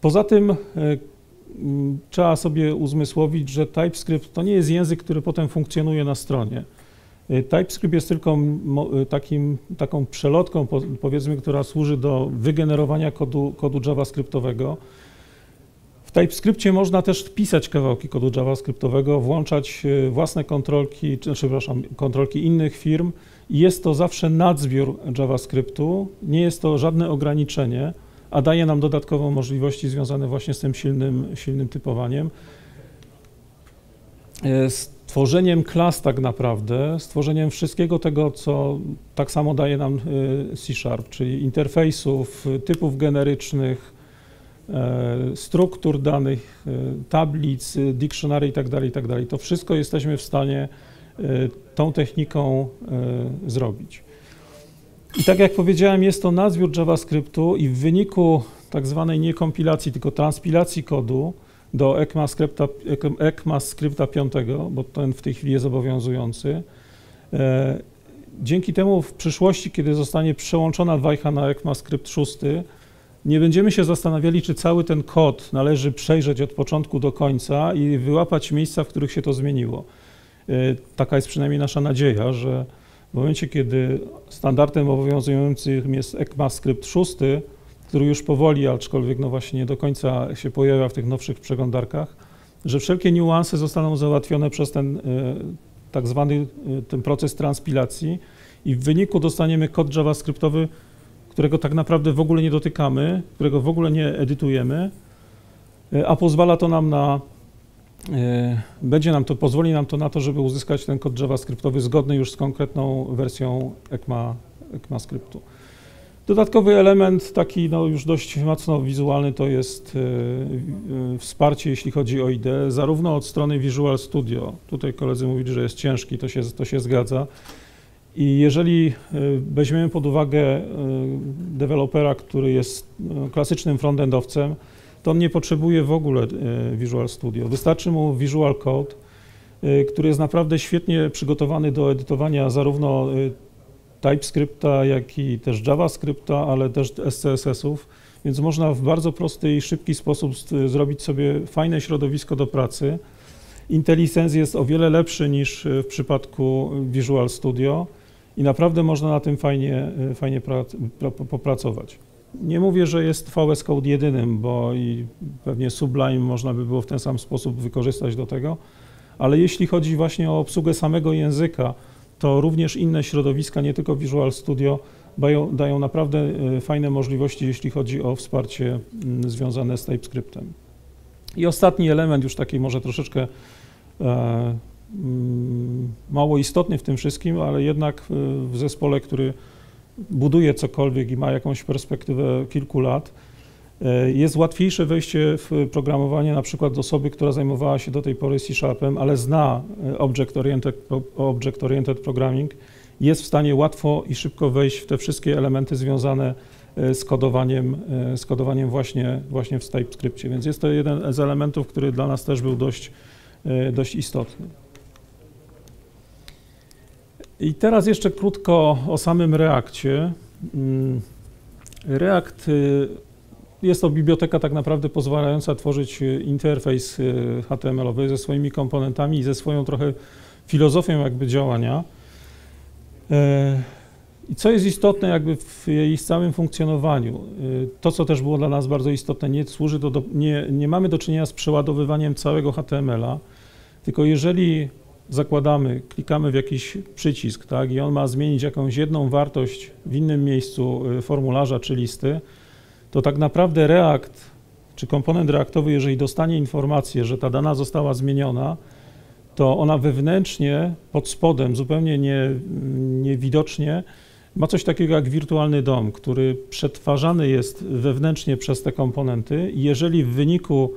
Poza tym y, trzeba sobie uzmysłowić, że TypeScript to nie jest język, który potem funkcjonuje na stronie. TypeScript jest tylko takim, taką przelotką, powiedzmy, która służy do wygenerowania kodu, kodu JavaScriptowego. W TypeScriptie można też pisać kawałki kodu JavaScriptowego, włączać y, własne kontrolki, czy, przepraszam, kontrolki innych firm jest to zawsze nadzbiór JavaScriptu, nie jest to żadne ograniczenie, a daje nam dodatkowo możliwości związane właśnie z tym silnym, silnym typowaniem. Stworzeniem klas tak naprawdę, stworzeniem wszystkiego tego, co tak samo daje nam C Sharp, czyli interfejsów, typów generycznych, E, struktur danych, e, tablic, dictionary itd., tak itd. Tak to wszystko jesteśmy w stanie e, tą techniką zrobić. I tak jak powiedziałem, jest to nadzór JavaScriptu i w wyniku tak zwanej nie kompilacji, tylko transpilacji kodu do ECMAScripta, ECMAScripta 5, bo ten w tej chwili jest obowiązujący, dzięki temu w przyszłości, kiedy zostanie przełączona wajcha na ECMAScript 6, nie będziemy się zastanawiali, czy cały ten kod należy przejrzeć od początku do końca i wyłapać miejsca, w których się to zmieniło. E, taka jest przynajmniej nasza nadzieja, że w momencie, kiedy standardem obowiązującym jest ECMAScript 6, który już powoli, aczkolwiek no właśnie nie do końca się pojawia w tych nowszych przeglądarkach, że wszelkie niuanse zostaną załatwione przez ten e, tak zwany e, ten proces transpilacji i w wyniku dostaniemy kod JavaScriptowy którego tak naprawdę w ogóle nie dotykamy, którego w ogóle nie edytujemy, e, a pozwala to nam na, będzie nam to, pozwoli nam to na to, żeby uzyskać ten kod JavaScriptowy zgodny już z konkretną wersją ECMA, ECMAScriptu. Dodatkowy element, taki no, już dość mocno wizualny, to jest e, wsparcie, jeśli chodzi o IDE, zarówno od strony Visual Studio. Tutaj koledzy mówili, że jest ciężki, to się, to się zgadza. I jeżeli e, weźmiemy pod uwagę e, dewelopera, który jest e, klasycznym frontendowcem, to on nie potrzebuje w ogóle Visual Studio. Wystarczy mu Visual Code, który jest naprawdę świetnie przygotowany do edytowania zarówno TypeScripta, jak i też JavaScripta, ale też SCSS-ów, więc można w bardzo prosty i szybki sposób zrobić sobie fajne środowisko do pracy. IntelliSense jest o wiele lepszy niż w przypadku Visual Studio i naprawdę można na tym fajnie, y, fajnie pra, pra, popracować. Nie mówię, że jest VS Code jedynym, bo i pewnie Sublime można by było w ten sam sposób wykorzystać do tego, ale jeśli chodzi właśnie o obsługę samego języka, to również inne środowiska, nie tylko Visual Studio, dają, dają naprawdę y, fajne możliwości, jeśli chodzi o wsparcie mm, związane z TypeScriptem. I ostatni element, już taki może troszeczkę e, Mm, mało istotny w tym wszystkim, ale jednak w zespole, który buduje cokolwiek i ma jakąś perspektywę kilku lat, e, jest łatwiejsze wejście w programowanie na przykład osoby, która zajmowała się do tej pory C-Sharpem, ale zna e, Object Oriented, Object Oriented Programming, jest w stanie łatwo i szybko wejść w te wszystkie elementy związane e, z kodowaniem, z kodowaniem właśnie, właśnie w TypeScriptie. Więc jest to jeden z elementów, który dla nas też był dość, dość istotny. I teraz jeszcze krótko o samym Reakcie. Mm, React y, jest to biblioteka tak naprawdę pozwalająca tworzyć y, interfejs y, HTML-owy ze swoimi komponentami i ze swoją trochę filozofią jakby działania. E, I co jest istotne jakby w jej całym funkcjonowaniu, to co też było dla nas bardzo istotne, nie służy do, nie, nie mamy do czynienia z przeładowywaniem całego HTML-a, tylko jeżeli zakładamy, klikamy w jakiś przycisk, tak, i on ma zmienić jakąś jedną wartość w innym miejscu formularza czy listy, to tak naprawdę React czy komponent reaktowy, jeżeli dostanie informację, że ta dana została zmieniona, to ona wewnętrznie, pod spodem, zupełnie nie, niewidocznie, ma coś takiego jak wirtualny dom, który przetwarzany jest wewnętrznie przez te komponenty. Jeżeli w wyniku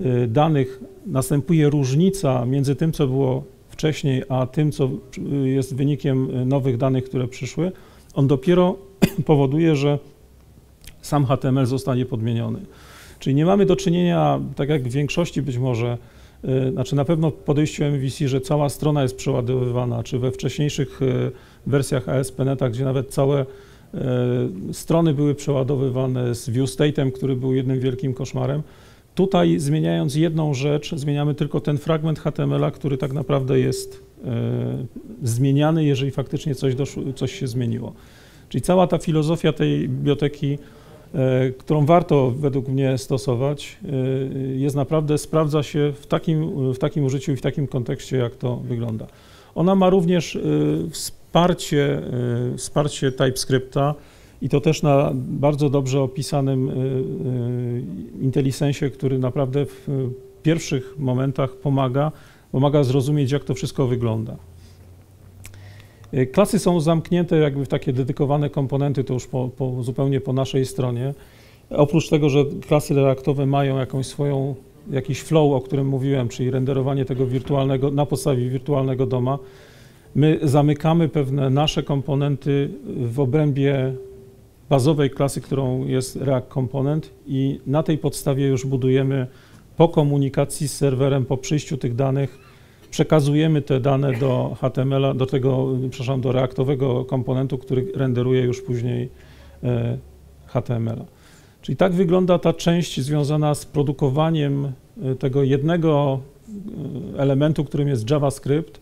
y, danych następuje różnica między tym, co było wcześniej, a tym, co jest wynikiem nowych danych, które przyszły, on dopiero powoduje, że sam HTML zostanie podmieniony. Czyli nie mamy do czynienia, tak jak w większości być może, y, znaczy na pewno w podejściu MVC, że cała strona jest przeładowywana, czy we wcześniejszych y, wersjach ASP.NET, gdzie nawet całe y, strony były przeładowywane z view state'em, który był jednym wielkim koszmarem, Tutaj zmieniając jedną rzecz, zmieniamy tylko ten fragment HTML-a, który tak naprawdę jest zmieniany, jeżeli faktycznie coś, doszło, coś się zmieniło. Czyli cała ta filozofia tej biblioteki, którą warto według mnie stosować, e, jest naprawdę, sprawdza się w takim, w takim użyciu i w takim kontekście, jak to wygląda. Ona ma również wsparcie, wsparcie TypeScripta, i to też na bardzo dobrze opisanym IntelliSensie, który naprawdę w pierwszych momentach pomaga, pomaga zrozumieć, jak to wszystko wygląda. Y, klasy są zamknięte jakby w takie dedykowane komponenty, to już po, po, zupełnie po naszej stronie. Oprócz tego, że klasy reaktowe mają jakąś swoją, jakiś flow, o którym mówiłem, czyli renderowanie tego wirtualnego, na podstawie wirtualnego doma, my zamykamy pewne nasze komponenty w obrębie bazowej klasy, którą jest React Component i na tej podstawie już budujemy po komunikacji z serwerem, po przyjściu tych danych, przekazujemy te dane do HTML-a, do tego, przepraszam, do reaktowego komponentu, który renderuje już później e, HTML-a. Czyli tak wygląda ta część związana z produkowaniem e, tego jednego e, elementu, którym jest JavaScript.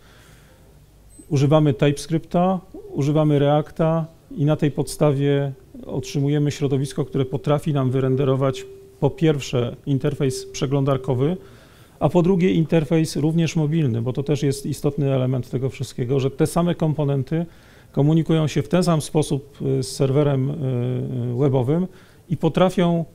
Używamy TypeScripta, używamy Reacta i na tej podstawie otrzymujemy środowisko, które potrafi nam wyrenderować po pierwsze interfejs przeglądarkowy, a po drugie interfejs również mobilny, bo to też jest istotny element tego wszystkiego, że te same komponenty komunikują się w ten sam sposób y, z serwerem y, y, webowym i potrafią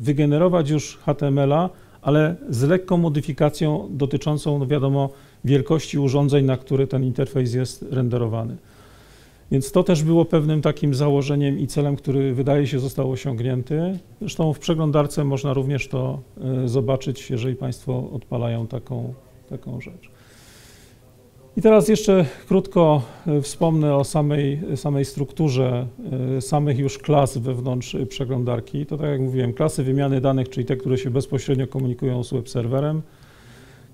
wygenerować już HTML-a, ale z lekką modyfikacją dotyczącą, no wiadomo, wielkości urządzeń, na które ten interfejs jest renderowany. Więc to też było pewnym takim założeniem i celem, który wydaje się został osiągnięty. Zresztą w przeglądarce można również to e, zobaczyć, jeżeli Państwo odpalają taką, taką rzecz. I teraz jeszcze krótko e, wspomnę o samej, samej strukturze e, samych już klas wewnątrz przeglądarki. To tak jak mówiłem, klasy wymiany danych, czyli te, które się bezpośrednio komunikują z web serwerem,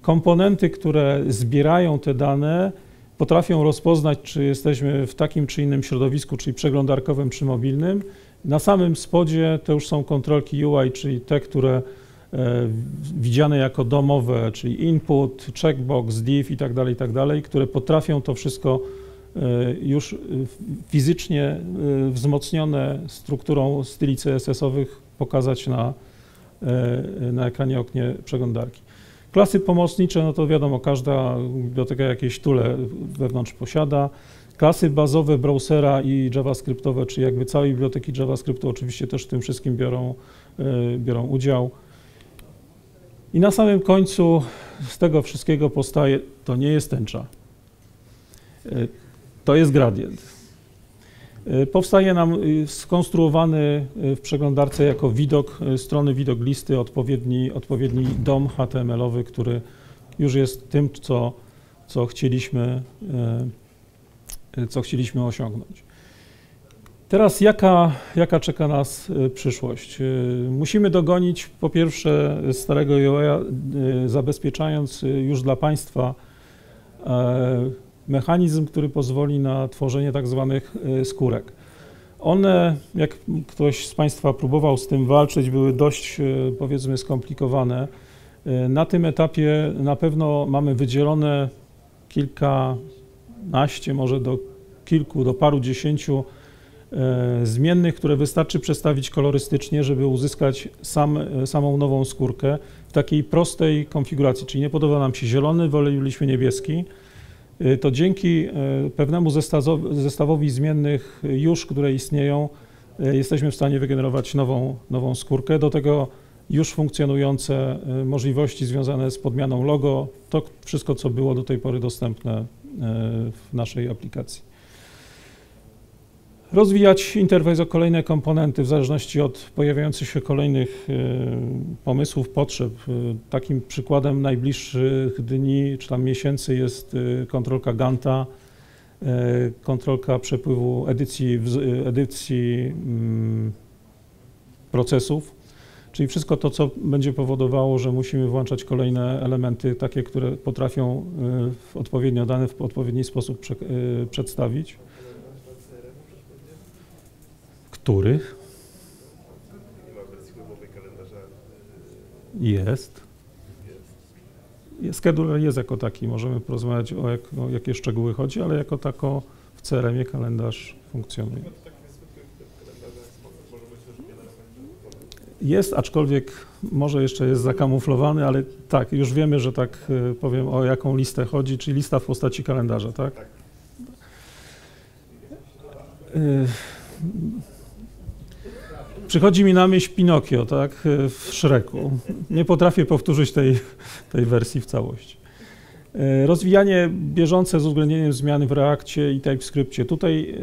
komponenty, które zbierają te dane, potrafią rozpoznać, czy jesteśmy w takim czy innym środowisku, czyli przeglądarkowym czy mobilnym. Na samym spodzie to już są kontrolki UI, czyli te, które e, widziane jako domowe, czyli input, checkbox, div i tak dalej, i tak dalej, które potrafią to wszystko e, już fizycznie e, wzmocnione strukturą styli CSS-owych pokazać na, na ekranie oknie przeglądarki. Klasy pomocnicze, no to wiadomo, każda biblioteka jakieś tule wewnątrz posiada. Klasy bazowe browsera i javascriptowe, czy jakby całe biblioteki JavaScriptu oczywiście też w tym wszystkim biorą, e, biorą udział. I na samym końcu z tego wszystkiego powstaje, to nie jest tęcza, e, to jest gradient. E, powstaje nam y, skonstruowany y, w przeglądarce jako widok y, strony, widok listy, odpowiedni, odpowiedni dom HTML-owy, który już jest tym, co, co, chcieliśmy, co chcieliśmy osiągnąć. Teraz jaka, jaka czeka nas przyszłość? Musimy dogonić po pierwsze starego UI, zabezpieczając już dla Państwa mechanizm, który pozwoli na tworzenie tak zwanych y, skórek. One, jak ktoś z Państwa próbował z tym walczyć, były dość y, powiedzmy skomplikowane. Y, na tym etapie na pewno mamy wydzielone kilkanaście, może do kilku, do paru dziesięciu zmiennych, które wystarczy przestawić kolorystycznie, żeby uzyskać sam, samą nową skórkę w takiej prostej konfiguracji, czyli nie podoba nam się zielony, wolelibyśmy niebieski, to dzięki y, pewnemu zestawowi zmiennych już, które istnieją, y, jesteśmy w stanie wygenerować nową, nową skórkę. Do tego już funkcjonujące możliwości związane z podmianą logo, to wszystko, co było do tej pory dostępne w naszej aplikacji rozwijać interfejs o kolejne komponenty w zależności od pojawiających się kolejnych e, pomysłów, potrzeb. E, takim przykładem najbliższych dni czy tam miesięcy jest e, kontrolka Ganta, kontrolka przepływu edycji, edycji mm, procesów, czyli wszystko to, co będzie powodowało, że musimy włączać kolejne elementy, takie, które potrafią odpowiednio dane w odpowiedni sposób przedstawić. Których? Jest. Scheduler jest jako taki, możemy porozmawiać o, jak, o jakie szczegóły chodzi, ale jako tako w CRM-ie kalendarz funkcjonuje. Jest, aczkolwiek może jeszcze jest zakamuflowany, ale tak, już wiemy, że tak e, powiem, o jaką listę chodzi, czyli lista w postaci kalendarza, tak? tak. Przychodzi mi na myśl Pinokio, tak, w Szreku. Nie potrafię powtórzyć tej, tej wersji w całości. E, rozwijanie bieżące z uwzględnieniem zmian w Reakcie i TypeScriptie. Tutaj e,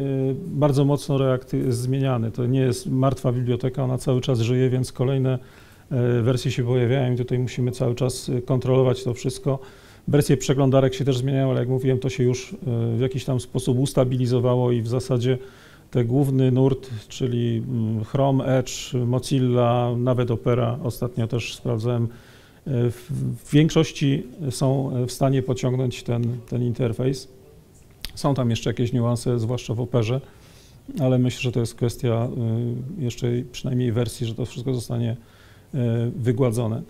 bardzo mocno React jest zmieniany. To nie jest martwa biblioteka, ona cały czas żyje, więc kolejne e, wersje się pojawiają i tutaj musimy cały czas kontrolować to wszystko. Wersje przeglądarek się też zmieniają, ale jak mówiłem, to się już w jakiś tam sposób ustabilizowało i w zasadzie ten główny nurt, czyli mm, Chrome, Edge, Mozilla, nawet Opera, ostatnio też sprawdzałem, w większości są w stanie pociągnąć ten, ten interfejs. Są tam jeszcze jakieś niuanse, zwłaszcza w Operze, ale myślę, że to jest kwestia y, jeszcze przynajmniej wersji, że to wszystko zostanie y, wygładzone.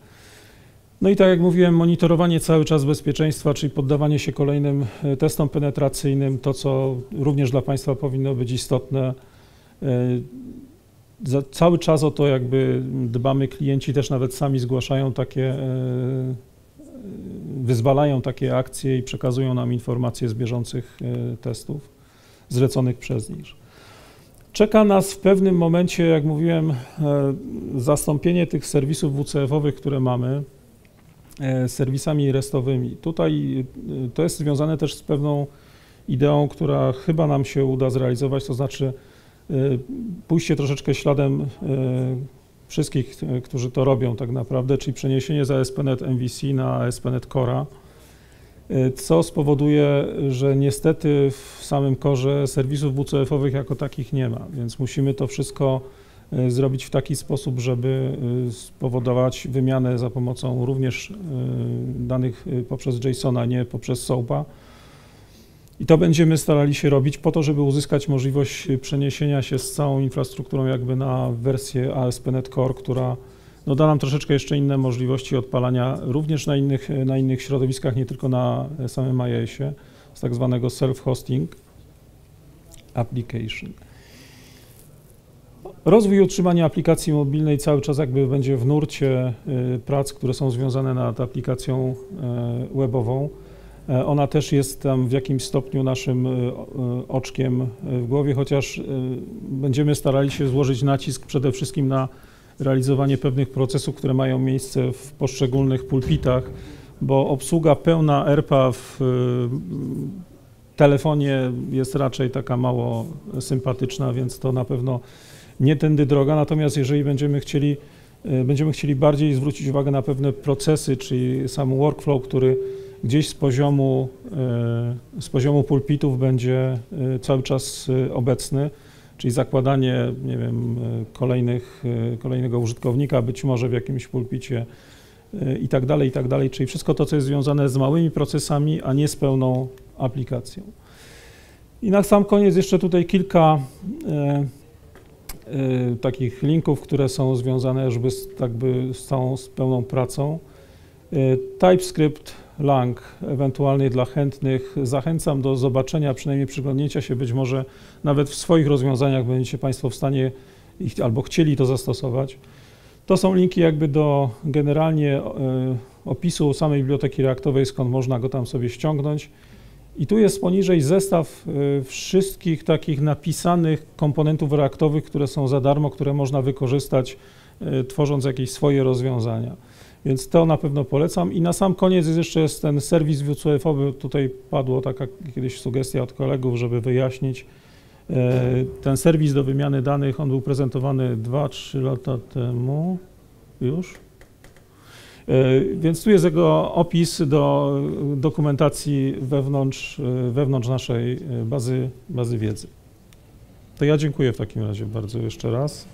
No i tak jak mówiłem, monitorowanie cały czas bezpieczeństwa, czyli poddawanie się kolejnym y, testom penetracyjnym, to co również dla Państwa powinno być istotne, za, cały czas o to jakby dbamy, klienci też nawet sami zgłaszają takie, e, wyzwalają takie akcje i przekazują nam informacje z bieżących e, testów zleconych przez nich. Czeka nas w pewnym momencie, jak mówiłem, e, zastąpienie tych serwisów WCF-owych, które mamy, serwisami restowymi. Tutaj to jest związane też z pewną ideą, która chyba nam się uda zrealizować, to znaczy Y, pójście troszeczkę śladem wszystkich, którzy to robią tak naprawdę, czyli przeniesienie z ASP.NET MVC na ASP.NET Cora, co spowoduje, że niestety w samym korze serwisów WCF-owych jako takich nie ma, więc musimy to wszystko zrobić w taki sposób, żeby spowodować wymianę za pomocą również danych poprzez JSON-a, nie poprzez SOAP-a, i to będziemy starali się robić po to, żeby uzyskać możliwość przeniesienia się z całą infrastrukturą jakby na wersję ASP.NET Core, która no, da nam troszeczkę jeszcze inne możliwości odpalania również na innych, na innych środowiskach, nie tylko na samym IIS-ie, z tak zwanego self-hosting application. Rozwój i utrzymanie aplikacji mobilnej cały czas jakby będzie w nurcie y, prac, które są związane nad aplikacją y, webową. E, ona też jest tam w jakimś stopniu naszym e, oczkiem w głowie, chociaż będziemy starali się złożyć nacisk przede wszystkim na realizowanie pewnych procesów, które mają miejsce w poszczególnych pulpitach, bo obsługa pełna ERPA w telefonie jest raczej taka mało sympatyczna, więc to na pewno nie tędy droga. Natomiast jeżeli będziemy chcieli, będziemy chcieli bardziej zwrócić uwagę na pewne procesy, czyli sam workflow, który gdzieś z poziomu, e, z poziomu pulpitów będzie e, cały czas e, obecny, czyli zakładanie, nie wiem, kolejnych, kolejnego użytkownika, być może w jakimś pulpicie i tak dalej, i tak dalej, czyli wszystko to, co jest związane z małymi procesami, a nie z pełną aplikacją. I na sam koniec jeszcze tutaj kilka takich linków, które są związane już z, tak by z całą z pełną pracą. TypeScript Lang, ewentualnie dla chętnych. Zachęcam do zobaczenia, przynajmniej przyglądnięcia się, być może nawet w swoich rozwiązaniach będziecie Państwo w stanie ich, albo chcieli to zastosować. To są linki jakby do generalnie e, opisu samej biblioteki reaktowej, skąd można go tam sobie ściągnąć. I tu jest poniżej zestaw e, wszystkich takich napisanych komponentów reaktowych, które są za darmo, które można wykorzystać, e, tworząc jakieś swoje rozwiązania. Więc to na pewno polecam. I na sam koniec jest jeszcze ten serwis WCF-owy. Tutaj padło taka kiedyś sugestia od kolegów, żeby wyjaśnić. E, ten serwis do wymiany danych, on był prezentowany 2-3 lata temu już. E, więc tu jest jego opis do dokumentacji wewnątrz, e, wewnątrz naszej bazy, bazy wiedzy. To ja dziękuję w takim razie bardzo jeszcze raz.